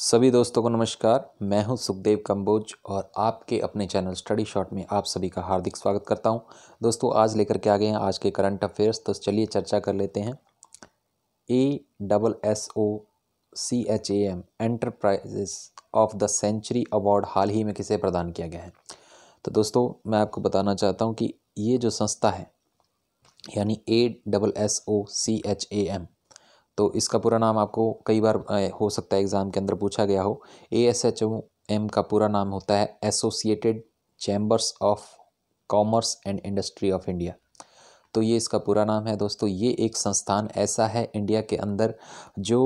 सभी दोस्तों को नमस्कार। मैं हूँ सुखदेव कंबोज और आपके अपने चैनल स्टडी शॉट में आप सभी का हार्दिक स्वागत करता हूँ। दोस्तों, आज लेकर के आ गए हैं आज के करंट अफेयर्स। तो चलिए चर्चा कर लेते हैं। A double S O C H A M enterprises of the century award हाल ही में किसे प्रदान किया गया है? तो दोस्तों, मैं आपको बताना चाहता हूँ कि ये जो संस्था है, यानी A double S O C H A M तो इसका पूरा नाम आपको कई बार हो सकता है एग्ज़ाम के अंदर पूछा गया हो। A S H O M का पूरा नाम होता है associated chambers of commerce and industry of India तो ये इसका पूरा नाम है दोस्तों। ये एक संस्थान ऐसा है इंडिया के अंदर जो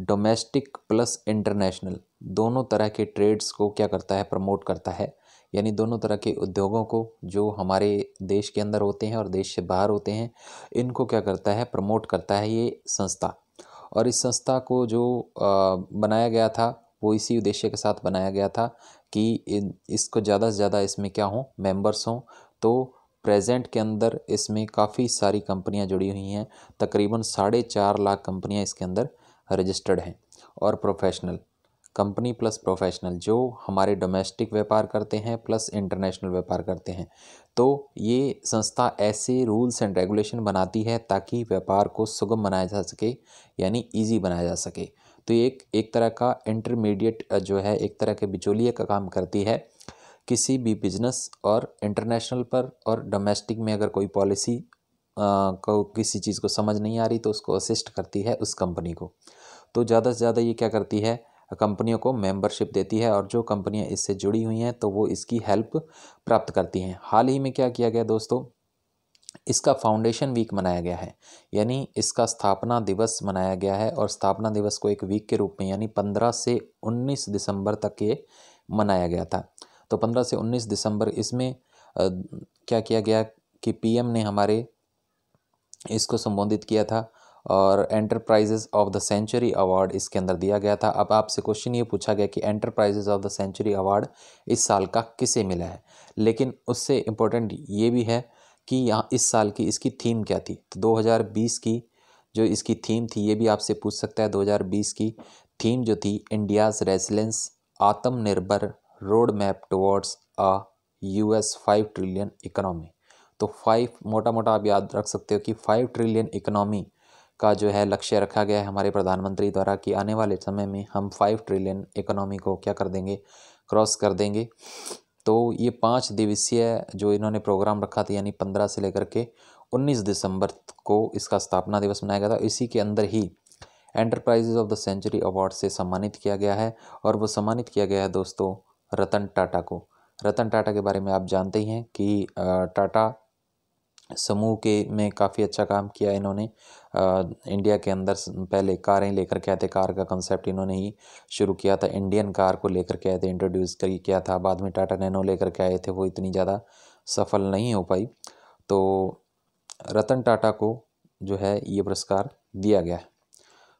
डोमेस्टिक प्लस इंटरनेशनल दोनों तरह के ट्रेड्स को क्या करता है प्रमोट करता है। यानी दोनों तरह के उद्योगों को जो हमारे देश के अंदर होते हैं और देश से बाहर होते हैं, इनको क्या करता है प्रमोट करता है ये संस्था। और इस संस्था को जो बनाया गया था, वो इसी उद्देश्य के साथ बनाया गया था कि इसको ज़्यादा से ज़्यादा इसमें क्या हों, मेंबर्स हों। तो प्रेजेंट के अंदर इसमें काफ़ी सारी कंपनियाँ जुड़ी हुई हैं, तकरीबन साढ़े चार लाख कंपनियाँ इसके अंदर रजिस्टर्ड हैं, और प्रोफेशनल। कंपनी प्लस प्रोफेशनल, जो हमारे डोमेस्टिक व्यापार करते हैं प्लस इंटरनेशनल व्यापार करते हैं। तो ये संस्था ऐसे रूल्स एंड रेगुलेशन बनाती है ताकि व्यापार को सुगम बनाया जा सके, यानी इजी बनाया जा सके। तो एक एक तरह का इंटरमीडिएट जो है, एक तरह के बिचौलिए का काम करती है। किसी भी बिज़नेस और इंटरनेशनल पर और डोमेस्टिक में अगर कोई पॉलिसी को, किसी चीज़ को समझ नहीं आ रही तो उसको असिस्ट करती है उस कंपनी को। तो ज़्यादा से ज़्यादा ये क्या करती है कंपनियों को मेंबरशिप देती है और जो कंपनियाँ इससे जुड़ी हुई हैं तो वो इसकी हेल्प प्राप्त करती हैं। हाल ही में क्या किया गया दोस्तों? इसका फाउंडेशन वीक मनाया गया है। यानी इसका स्थापना दिवस मनाया गया है और स्थापना दिवस को एक वीक के रूप में, यानी पंद्रह से उन्नीस दिसंबर तक ये मनाया गया था। तो पंद्रह से उन्नीस दिसंबर इसमें क्या किया गया कि पीएम ने हमारे, इसको संबोधित किया था। और enterprises of the century award इसके अंदर दिया गया था। अब आपसे क्वेश्चन ये पूछा गया कि enterprises of the century award इस साल का किसे मिला है? लेकिन उससे इम्पोर्टेंट ये भी है कि यहाँ इस साल की इसकी थीम क्या थी? तो 2020 की जो इसकी थीम थी, ये भी आपसे पूछ सकता है। 2020 की थीम जो थी India's resilience Atmanirbhar road map towards a US five trillion economy तो फाइव मोटा मोटा आप याद रख सकते हो कि फाइव ट्रिलियन इकोनॉमी का जो है लक्ष्य रखा गया है हमारे प्रधानमंत्री द्वारा कि आने वाले समय में हम फाइव ट्रिलियन इकोनॉमी को क्या कर देंगे क्रॉस कर देंगे। तो ये पाँच दिवसीय जो इन्होंने प्रोग्राम रखा था, यानी पंद्रह से लेकर के उन्नीस दिसंबर को इसका स्थापना दिवस मनाया गया था। इसी के अंदर ही enterprises of the century award से सम्मानित किया गया है और वो सम्मानित किया गया है दोस्तों रतन टाटा को। रतन टाटा के बारे में आप जानते ही हैं कि टाटा समूह के में काफ़ी अच्छा काम किया इन्होंने। इंडिया के अंदर पहले कारें लेकर के आए थे, कार का कंसेप्ट इन्होंने ही शुरू किया था। इंडियन कार को लेकर के आए थे इंट्रोड्यूस कर, किया था। बाद में टाटा नैनो लेकर के आए थे, वो इतनी ज़्यादा सफल नहीं हो पाई। तो रतन टाटा को जो है ये पुरस्कार दिया गया। है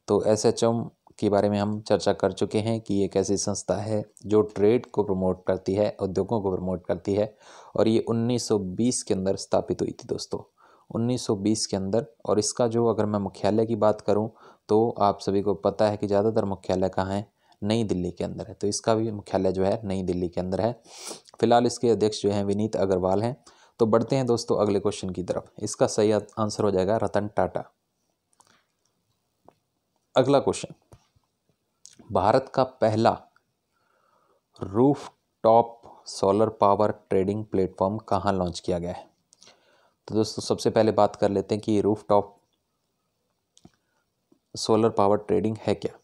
तो एस एच एम के बारे में हम चर्चा कर चुके हैं कि एक ऐसी संस्था है जो ट्रेड को प्रमोट करती है, उद्योगों को प्रमोट करती है और ये 1920 के अंदर स्थापित हुई थी दोस्तों। 1920 के अंदर और इसका जो अगर मैं मुख्यालय की बात करूँ तो आप सभी को पता है कि ज़्यादातर मुख्यालय कहाँ है? नई दिल्ली के अंदर है। तो इसका भी मुख्यालय जो है, नई दिल्ली के अंदर है। फ़िलहाल इसके अध्यक्ष जो हैं विनीत अग्रवाल हैं। तो बढ़ते हैं दोस्तों अगले क्वेश्चन की तरफ़। इसका सही आंसर हो जाएगा रतन टाटा। अगला क्वेश्चन। भारत का पहला roof top solar power trading platform कहाँ लॉन्च किया गया है? तो दोस्तों, सबसे पहले बात कर लेते हैं कि roof top solar power trading है क्या?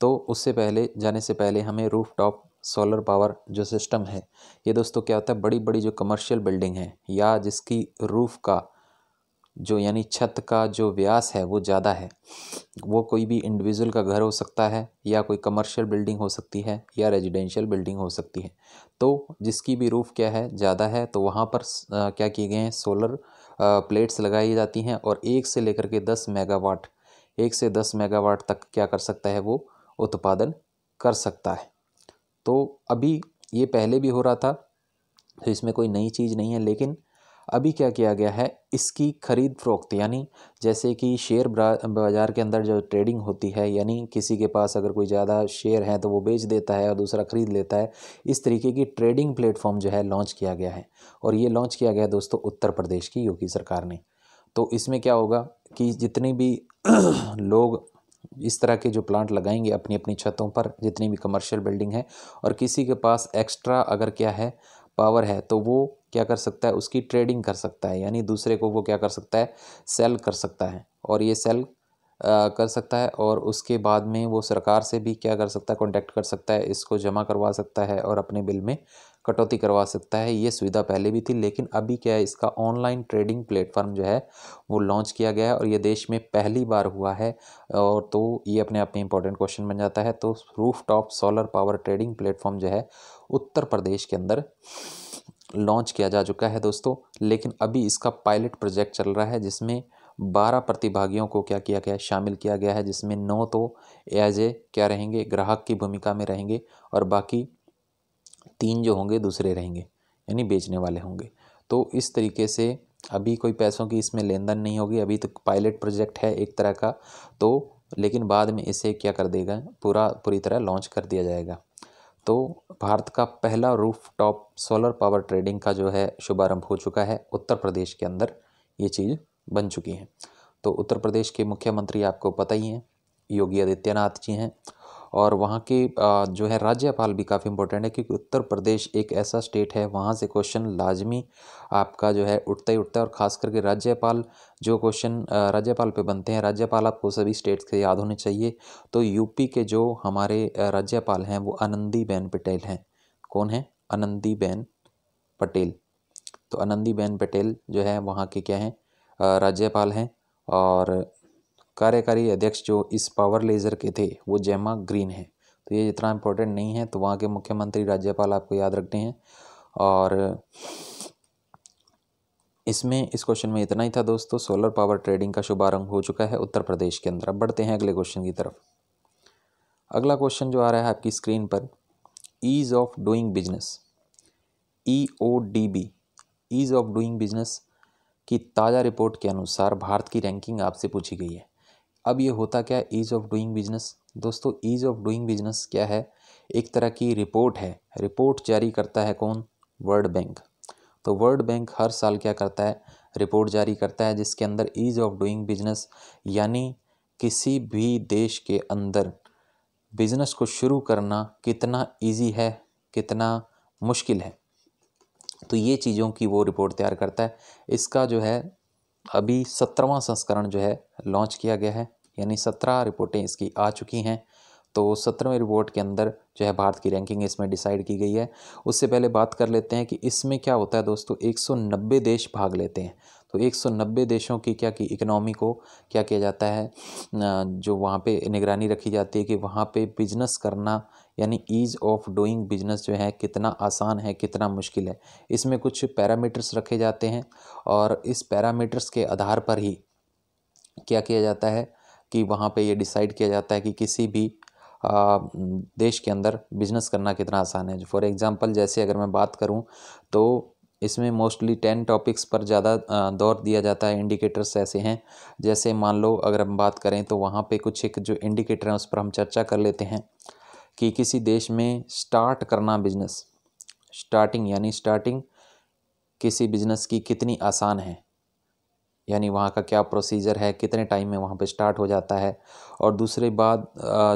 तो उससे पहले, जाने से पहले हमें रूफ टॉप सोलर पावर जो सिस्टम है, ये दोस्तों क्या होता है? बड़ी बड़ी जो कमर्शियल बिल्डिंग है या जिसकी रूफ का जो यानी छत का जो व्यास है, वो ज़्यादा है। वो कोई भी इंडिविजुअल का घर हो सकता है, या कोई कमर्शियल बिल्डिंग हो सकती है, या रेजिडेंशियल बिल्डिंग हो सकती है। तो जिसकी भी रूफ़ क्या है, ज़्यादा है तो वहाँ पर क्या किए गए हैं सोलर प्लेट्स लगाई जाती हैं, और एक से लेकर के दस मेगावाट एक से दस मेगावाट तक क्या कर सकता है, वो उत्पादन कर सकता है। तो अभी ये पहले भी हो रहा था तो इसमें कोई नई चीज़ नहीं है, लेकिन अभी क्या किया गया है? इसकी खरीद फरोख्त, यानी जैसे कि शेयर बाज़ार के अंदर जो ट्रेडिंग होती है, यानी किसी के पास अगर कोई ज़्यादा शेयर है तो वो बेच देता है और दूसरा ख़रीद लेता है। इस तरीके की ट्रेडिंग प्लेटफॉर्म जो है लॉन्च किया गया है। और ये लॉन्च किया गया है दोस्तों उत्तर प्रदेश की, योगी सरकार ने। तो इसमें क्या होगा कि जितने भी लोग इस तरह के जो प्लांट लगाएँगे अपनी अपनी छतों पर, जितनी भी कमर्शियल बिल्डिंग है, और किसी के पास एक्स्ट्रा अगर क्या है पावर है तो वो क्या कर सकता है? उसकी ट्रेडिंग कर सकता है, यानी दूसरे को वो क्या कर सकता है? सेल कर सकता है। और ये सेल कर सकता है और उसके बाद में वो सरकार से भी क्या कर सकता है? कॉन्टैक्ट कर सकता है, इसको जमा करवा सकता है और अपने बिल में कटौती करवा सकता है। ये सुविधा पहले भी थी, लेकिन अभी क्या है, इसका ऑनलाइन ट्रेडिंग प्लेटफॉर्म जो है, वो लॉन्च किया गया है और ये देश में पहली बार हुआ है। और तो ये अपने आप में इंपॉर्टेंट क्वेश्चन बन जाता है। तो roof top solar power trading platform जो है उत्तर प्रदेश के अंदर लॉन्च किया जा चुका है दोस्तों। लेकिन अभी इसका पायलट प्रोजेक्ट चल रहा है, जिसमें बारह प्रतिभागियों को क्या किया गया शामिल किया गया है, जिसमें नौ तो एज ए क्या रहेंगे? ग्राहक की भूमिका में रहेंगे और बाकी तीन जो होंगे, दूसरे रहेंगे, यानी बेचने वाले होंगे। तो इस तरीके से अभी कोई पैसों की इसमें लेन देन नहीं होगी। अभी तो पायलट प्रोजेक्ट है एक तरह का तो लेकिन बाद में इसे क्या कर देगा? पूरा, पूरी तरह लॉन्च कर दिया जाएगा। तो भारत का पहला roof top solar power trading का जो है शुभारंभ हो चुका है। उत्तर प्रदेश के अंदर ये चीज़ बन चुकी हैं। तो उत्तर प्रदेश के मुख्यमंत्री आपको पता ही हैं, योगी आदित्यनाथ जी हैं। और वहाँ के जो है राज्यपाल भी काफ़ी इंपॉर्टेंट है क्योंकि उत्तर प्रदेश एक ऐसा स्टेट है, वहाँ से क्वेश्चन लाजमी आपका जो है उठता ही उठता है और ख़ास करके राज्यपाल जो क्वेश्चन राज्यपाल पे बनते हैं, राज्यपाल आपको सभी स्टेट्स के याद होने चाहिए। तो यूपी के जो हमारे राज्यपाल हैं वो आनंदीबेन पटेल हैं। कौन है? आनंदीबेन पटेल। तो आनंदीबेन पटेल जो है वहाँ के क्या हैं? राज्यपाल हैं और कार्यकारी अध्यक्ष जो इस पावर लेज़र के थे, वो जेमा ग्रीन है। तो ये इतना इम्पोर्टेंट नहीं है तो वहाँ के मुख्यमंत्री राज्यपाल आपको याद रखते हैं। और इसमें, इस क्वेश्चन में इतना ही था दोस्तों सोलर पावर ट्रेडिंग का शुभारंभ हो चुका है उत्तर प्रदेश के अंदर। अब बढ़ते हैं अगले क्वेश्चन की तरफ़। अगला क्वेश्चन जो आ रहा है आपकी स्क्रीन पर ease of doing business E O D B ease of doing business की ताज़ा रिपोर्ट के अनुसार भारत की रैंकिंग आपसे पूछी गई है। अब ये होता क्या है? ईज़ ऑफ़ डूइंग बिज़नेस दोस्तों ईज़ ऑफ़ डूइंग बिज़नेस क्या है? एक तरह की रिपोर्ट है। रिपोर्ट जारी करता है कौन? वर्ल्ड बैंक तो वर्ल्ड बैंक हर साल क्या करता है? रिपोर्ट जारी करता है, जिसके अंदर ईज़ ऑफ़ डूइंग बिज़नेस यानी किसी भी देश के अंदर बिज़नेस को शुरू करना कितना इजी है, कितना मुश्किल है। तो ये चीज़ों की वो रिपोर्ट तैयार करता है। इसका जो है, अभी सत्रहवां संस्करण जो है लॉन्च किया गया है। यानी सत्रह रिपोर्टें इसकी आ चुकी हैं। तो सत्रहवें रिपोर्ट के अंदर जो है भारत की रैंकिंग इसमें डिसाइड की गई है। उससे पहले बात कर लेते हैं कि इसमें क्या होता है दोस्तों 190 देश भाग लेते हैं। तो 190 देशों की क्या की इकनॉमी को क्या किया जाता है? जो वहाँ पे निगरानी रखी जाती है कि वहाँ पे बिज़नेस करना, यानी ईज़ ऑफ़ डूइंग बिज़नेस जो है, कितना आसान है, कितना मुश्किल है। इसमें कुछ पैरामीटर्स रखे जाते हैं और इस पैरामीटर्स के आधार पर ही क्या किया जाता है? कि वहाँ पे ये डिसाइड किया जाता है कि किसी भी देश के अंदर बिज़नेस करना कितना आसान है। फॉर एग्ज़ाम्पल जैसे अगर मैं बात करूँ तो इसमें मोस्टली टेन टॉपिक्स पर ज़्यादा दौर दिया जाता है। इंडिकेटर्स ऐसे हैं। जैसे मान लो, अगर हम बात करें तो वहाँ पे कुछ एक जो इंडिकेटर हैं, उस पर हम चर्चा कर लेते हैं कि किसी देश में स्टार्ट करना बिज़नेस स्टार्टिंग यानी स्टार्टिंग किसी बिज़नेस की कितनी आसान है। यानी वहाँ का क्या प्रोसीजर है, कितने टाइम में वहाँ पे स्टार्ट हो जाता है और दूसरे बात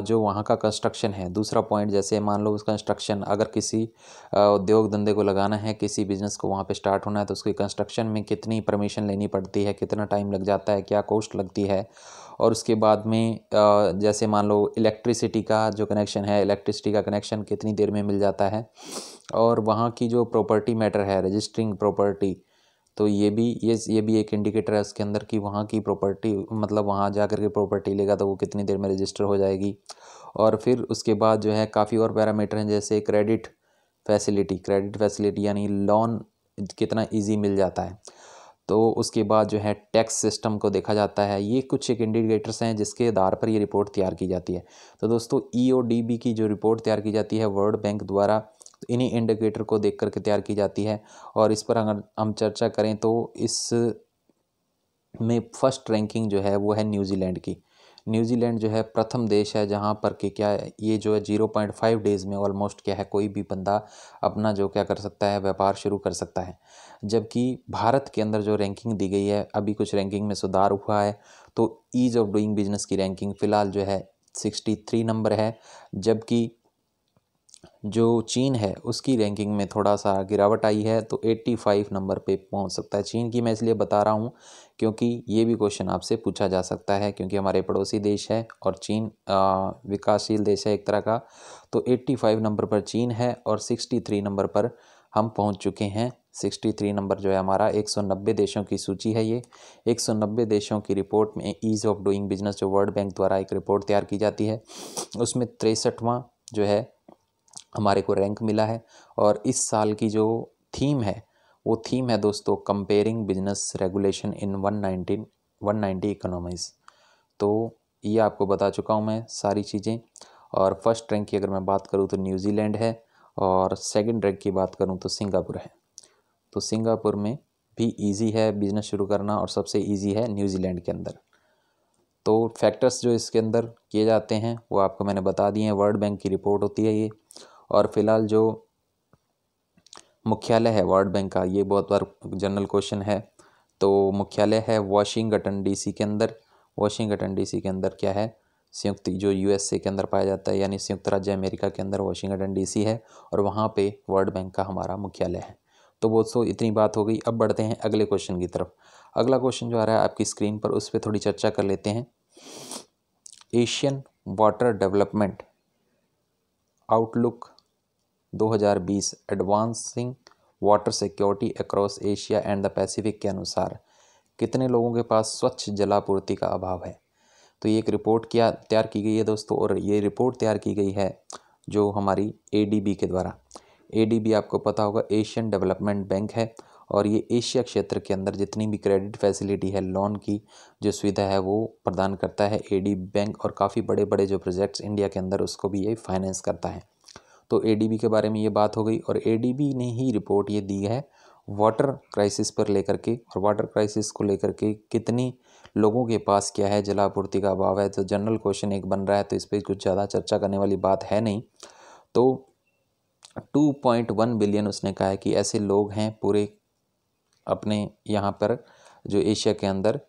जो वहाँ का कंस्ट्रक्शन है, दूसरा पॉइंट जैसे मान लो उस कंस्ट्रक्शन अगर किसी उद्योग धंधे को लगाना है, किसी बिज़नेस को वहाँ पे स्टार्ट होना है तो उसकी कंस्ट्रक्शन में कितनी परमिशन लेनी पड़ती है, कितना टाइम लग जाता है, क्या कॉस्ट लगती है और उसके बाद में जैसे मान लो इलेक्ट्रिसिटी का जो कनेक्शन है इलेक्ट्रिसिटी का कनेक्शन कितनी देर में मिल जाता है और वहाँ की जो प्रॉपर्टी मैटर है रजिस्टरिंग प्रॉपर्टी तो ये भी, ये ये भी एक इंडिकेटर है उसके अंदर कि वहाँ की प्रॉपर्टी मतलब वहाँ जा कर के प्रॉपर्टी लेगा तो वो कितनी देर में रजिस्टर हो जाएगी। और फिर उसके बाद जो है काफ़ी और पैरामीटर हैं जैसे क्रेडिट फैसिलिटी क्रेडिट फैसिलिटी यानी लोन कितना इजी मिल जाता है। तो उसके बाद जो है टैक्स सिस्टम को देखा जाता है। ये कुछ एक इंडिकेटर्स हैं जिसके आधार पर ये रिपोर्ट तैयार की जाती है। तो दोस्तों ईओडीबी की जो रिपोर्ट तैयार की जाती है वर्ल्ड बैंक द्वारा इन्हीं इंडिकेटर को देख करके तैयार की जाती है। और इस पर अगर हम चर्चा करें तो इस में फ़र्स्ट रैंकिंग जो है वो है न्यूजीलैंड की। न्यूजीलैंड जो है प्रथम देश है जहाँ पर कि क्या है ये जो है ज़ीरो पॉइंट फाइव डेज़ में ऑलमोस्ट क्या है कोई भी बंदा अपना जो क्या कर सकता है व्यापार शुरू कर सकता है। जबकि भारत के अंदर जो रैंकिंग दी गई है, अभी कुछ रैंकिंग में सुधार हुआ है तो ईज़ ऑफ़ डूइंग बिज़नेस की रैंकिंग फ़िलहाल जो है सिक्सटी थ्री नंबर है। जबकि जो चीन है, उसकी रैंकिंग में थोड़ा सा गिरावट आई है तो 85 नंबर पे पहुँच सकता है। चीन की मैं इसलिए बता रहा हूँ, क्योंकि ये भी क्वेश्चन आपसे पूछा जा सकता है, क्योंकि हमारे पड़ोसी देश है और चीन विकासशील देश है एक तरह का। तो 85 नंबर पर चीन है और 63 नंबर पर हम पहुँच चुके हैं। 63 नंबर जो है हमारा 190 देशों की सूची है ये। 190 देशों की रिपोर्ट में ईज़ ऑफ़ डूइंग बिज़नेस जो वर्ल्ड बैंक द्वारा एक रिपोर्ट तैयार की जाती है, उसमें तिरसठवां जो है हमारे को रैंक मिला है और इस साल की जो थीम है, वो थीम है दोस्तों comparing business regulation in one nineteen one ninety economies तो ये आपको बता चुका हूँ मैं सारी चीज़ें और फ़र्स्ट रैंक की अगर मैं बात करूँ तो न्यूजीलैंड है और सेकंड रैंक की बात करूँ तो सिंगापुर है। तो सिंगापुर में भी इजी है बिज़नेस शुरू करना और सबसे इजी है न्यूजीलैंड के अंदर। तो फैक्टर्स जो इसके अंदर किए जाते हैं, वो आपको मैंने बता दिए हैं। वर्ल्ड बैंक की रिपोर्ट होती है ये। और फ़िलहाल जो मुख्यालय है वर्ल्ड बैंक का, ये बहुत बार जनरल क्वेश्चन है। तो मुख्यालय है वाशिंगटन डीसी के अंदर। वाशिंगटन डीसी के अंदर क्या है? संयुक्त जो यूएसए के अंदर पाया जाता है, यानी संयुक्त राज्य अमेरिका के अंदर वाशिंगटन डीसी है और वहाँ पे वर्ल्ड बैंक का हमारा मुख्यालय है। तो सो इतनी बात हो गई। अब बढ़ते हैं अगले क्वेश्चन की तरफ़। अगला क्वेश्चन जो आ रहा है आपकी स्क्रीन पर, उस पर थोड़ी चर्चा कर लेते हैं। Asian water development outlook 2020 advancing water security across Asia and the Pacific के अनुसार कितने लोगों के पास स्वच्छ जलापूर्ति का अभाव है? तो ये एक रिपोर्ट क्या, तैयार की गई है दोस्तों, और ये रिपोर्ट तैयार की गई है जो हमारी एडीबी के द्वारा। एडीबी आपको पता होगा, एशियन डेवलपमेंट बैंक है, और ये एशिया क्षेत्र के अंदर जितनी भी क्रेडिट फैसिलिटी है, लोन की जो सुविधा है, वो प्रदान करता है एडी बैंक, और काफ़ी बड़े बड़े जो प्रोजेक्ट्स इंडिया के अंदर, उसको भी ये फाइनेंस करता है। तो एडीबी के बारे में ये बात हो गई और एडीबी ने ही रिपोर्ट ये दी है वाटर क्राइसिस पर लेकर के और वाटर क्राइसिस को लेकर के कितनी लोगों के पास क्या है जलापूर्ति का अभाव है तो जनरल क्वेश्चन एक बन रहा है तो इस पर कुछ ज़्यादा चर्चा करने वाली बात है नहीं। तो टू पॉइंट वन बिलियन उसने कहा है कि ऐसे लोग हैं पूरे अपने यहाँ पर जो एशिया के अंदर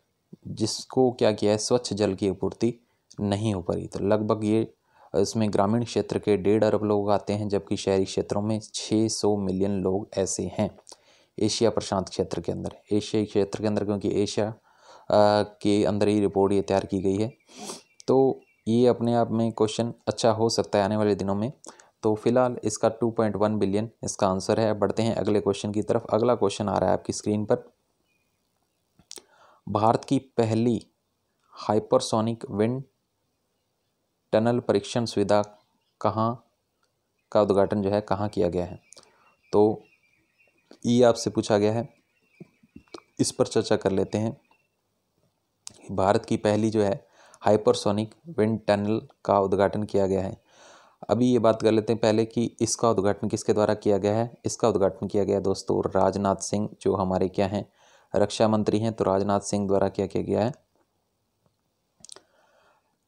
जिसको क्या किया है, स्वच्छ जल की आपूर्ति नहीं हो पाई तो लगभग ये इसमें ग्रामीण क्षेत्र के डेढ़ अरब लोग आते हैं, जबकि शहरी क्षेत्रों में छः सौ मिलियन लोग ऐसे हैं। एशिया प्रशांत क्षेत्र के अंदर, एशियाई क्षेत्र के अंदर, क्योंकि एशिया के अंदर ही रिपोर्ट ये तैयार की गई है। तो ये अपने आप में क्वेश्चन अच्छा हो सकता है आने वाले दिनों में। तो फ़िलहाल इसका 2.1 बिलियन इसका आंसर है। बढ़ते हैं अगले क्वेश्चन की तरफ़। अगला क्वेश्चन आ रहा है आपकी स्क्रीन पर। भारत की पहली हाइपरसोनिक विंड टनल परीक्षण सुविधा कहाँ का उद्घाटन जो है, कहाँ किया गया है? तो ये आपसे पूछा गया है। इस पर चर्चा कर लेते हैं। भारत की पहली जो है, हाइपरसोनिक विंड टनल का उद्घाटन किया गया है। अभी ये बात कर लेते हैं पहले कि इसका उद्घाटन किसके द्वारा किया गया है? इसका उद्घाटन किया गया दोस्तों राजनाथ सिंह, जो हमारे क्या हैं, रक्षा मंत्री हैं तो राजनाथ सिंह द्वारा क्या किया गया है।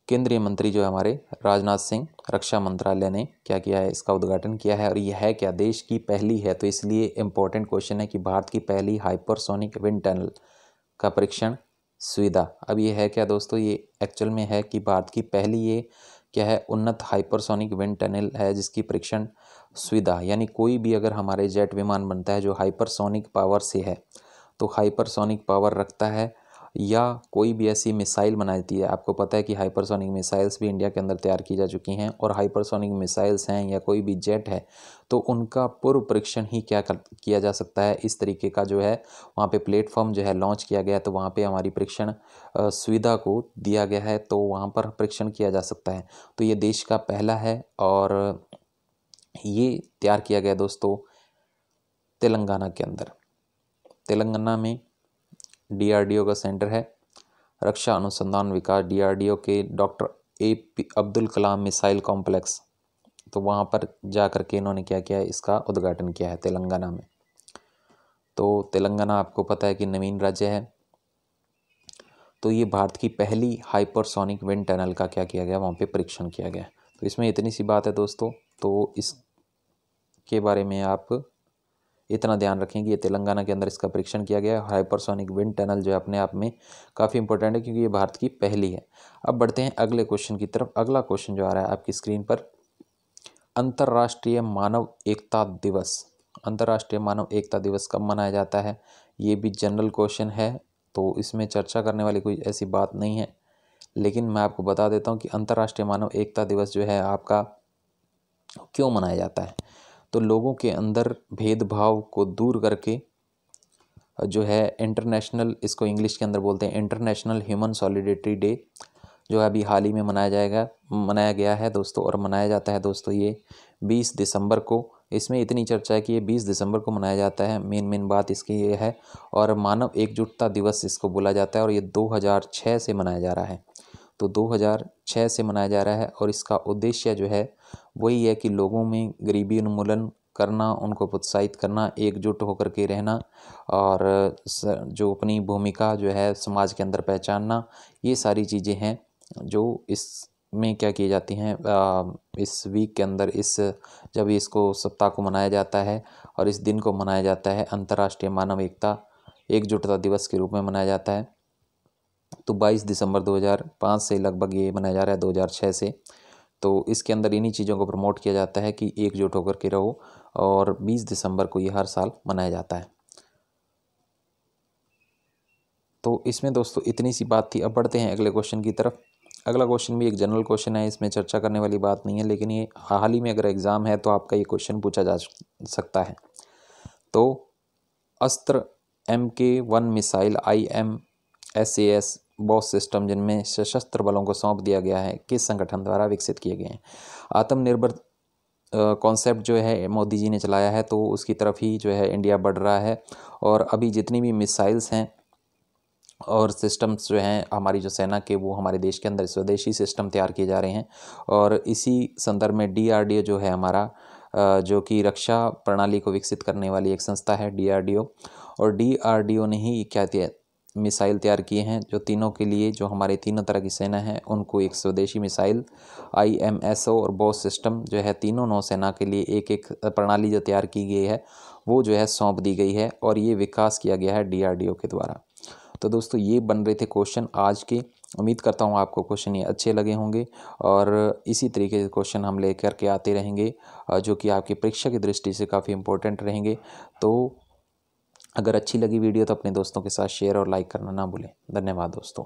केंद्रीय मंत्री जो है हमारे राजनाथ सिंह, रक्षा मंत्रालय ने क्या किया है, इसका उद्घाटन किया है और यह है क्या, देश की पहली है तो इसलिए इम्पोर्टेंट क्वेश्चन है कि भारत की पहली हाइपरसोनिक विंड टनल का परीक्षण सुविधा। अब ये है क्या दोस्तों, ये एक्चुअल में है कि भारत की पहली ये क्या है, उन्नत हाइपरसोनिक विंड टनल है जिसकी परीक्षण सुविधा। यानी कोई भी अगर हमारे जेट विमान बनता है जो हाइपरसोनिक पावर से है तो हाइपरसोनिक पावर रखता है या कोई भी ऐसी मिसाइल बना देती है। आपको पता है कि हाइपरसोनिक मिसाइल्स भी इंडिया के अंदर तैयार की जा चुकी हैं और हाइपरसोनिक मिसाइल्स हैं या कोई भी जेट है तो उनका पूर्व परीक्षण ही क्या कर, किया जा सकता है? इस तरीके का जो है, वहाँ पे प्लेटफॉर्म जो है लॉन्च किया गया तो वहाँ पे हमारी परीक्षण सुविधा को दिया गया है तो वहाँ पर परीक्षण किया जा सकता है। तो ये देश का पहला है और ये तैयार किया गया दोस्तों तेलंगाना के अंदर। तेलंगाना में डीआरडीओ का सेंटर है। रक्षा अनुसंधान विकास डीआरडीओ के doctor A P Abdul Kalam missile complex. तो वहाँ पर जा कर के इन्होंने क्या किया है? इसका उद्घाटन किया है तेलंगाना में। तो तेलंगाना आपको पता है कि नवीन राज्य है। तो ये भारत की पहली हाइपरसोनिक विंड टनल का क्या किया गया? वहाँ पे परीक्षण किया गया। तो इसमें इतनी सी बात है दोस्तों तो इस के बारे में आप इतना ध्यान रखें कि ये तेलंगाना के अंदर इसका परीक्षण किया गया है। हाइपरसोनिक विंड टनल जो है अपने आप में काफ़ी इंपॉर्टेंट है क्योंकि ये भारत की पहली है। अब बढ़ते हैं अगले क्वेश्चन की तरफ़। अगला क्वेश्चन जो आ रहा है आपकी स्क्रीन पर, अंतर्राष्ट्रीय मानव एकता दिवस। अंतर्राष्ट्रीय मानव एकता दिवस कब मनाया जाता है? ये भी जनरल क्वेश्चन है तो इसमें चर्चा करने वाली कोई ऐसी बात नहीं है। लेकिन मैं आपको बता देता हूँ कि अंतर्राष्ट्रीय मानव एकता दिवस जो है आपका क्यों मनाया जाता है? तो लोगों के अंदर भेदभाव को दूर करके, जो है इंटरनेशनल इसको इंग्लिश के अंदर बोलते हैं इंटरनेशनल ह्यूमन सॉलिडेटरी डे जो है अभी हाल ही में मनाया जाएगा, मनाया गया है दोस्तों और मनाया जाता है दोस्तों ये 20 दिसंबर को। इसमें इतनी चर्चा है कि ये 20 दिसंबर को मनाया जाता है मेन मेन बात इसकी ये है और मानव एकजुटता दिवस इसको बोला जाता है और ये 2006 से मनाया जा रहा है। तो 2006 से मनाया जा रहा है और इसका उद्देश्य जो है वही है कि लोगों में गरीबी उन्मूलन करना, उनको प्रोत्साहित करना, एकजुट होकर के रहना और जो अपनी भूमिका जो है समाज के अंदर पहचानना, ये सारी चीज़ें हैं जो इस में क्या की जाती हैं इस वीक के अंदर, इस जब इसको सप्ताह को मनाया जाता है और इस दिन को मनाया जाता है, अंतर्राष्ट्रीय मानव एकता, एकजुटता दिवस के रूप में मनाया जाता है। तो 22 दिसंबर 2005 से लगभग ये मनाया जा रहा है 2006 से। तो इसके अंदर इन्हीं चीज़ों को प्रमोट किया जाता है कि एकजुट होकर के रहो और 20 दिसंबर को ये हर साल मनाया जाता है। तो इसमें दोस्तों इतनी सी बात थी। अब बढ़ते हैं अगले क्वेश्चन की तरफ़। अगला क्वेश्चन भी एक जनरल क्वेश्चन है, इसमें चर्चा करने वाली बात नहीं है, लेकिन ये हाल ही में अगर एग्ज़ाम है तो आपका ये क्वेश्चन पूछा जा सकता है। तो Astra M K one missile I M S A S boss system, जिनमें सशस्त्र बलों को सौंप दिया गया है, किस संगठन द्वारा विकसित किए गए हैं? आत्मनिर्भर कॉन्सेप्ट जो है मोदी जी ने चलाया है तो उसकी तरफ़ ही जो है इंडिया बढ़ रहा है। और अभी जितनी भी मिसाइल्स हैं और सिस्टम्स जो हैं, हमारी जो सेना के, वो हमारे देश के अंदर स्वदेशी सिस्टम तैयार किए जा रहे हैं। और इसी संदर्भ में डीआरडीओ जो है हमारा जो कि रक्षा प्रणाली को विकसित करने वाली एक संस्था है डीआरडीओ। और डीआरडीओ ने ही क्या मिसाइल तैयार किए हैं, जो तीनों के लिए, जो हमारे तीनों तरह की सेना है, उनको एक स्वदेशी missile I M S O और बॉस सिस्टम जो है, तीनों नौसेना के लिए एक एक प्रणाली जो तैयार की गई है, वो जो है सौंप दी गई है और ये विकास किया गया है डीआरडीओ के द्वारा। तो दोस्तों, ये बन रहे थे क्वेश्चन आज के। उम्मीद करता हूँ आपको क्वेश्चन ये अच्छे लगे होंगे और इसी तरीके से क्वेश्चन हम लेकर के आते रहेंगे जो कि आपकी परीक्षा की दृष्टि से काफ़ी इंपॉर्टेंट रहेंगे। तो अगर अच्छी लगी वीडियो तो अपने दोस्तों के साथ शेयर और लाइक करना ना भूलें। धन्यवाद दोस्तों।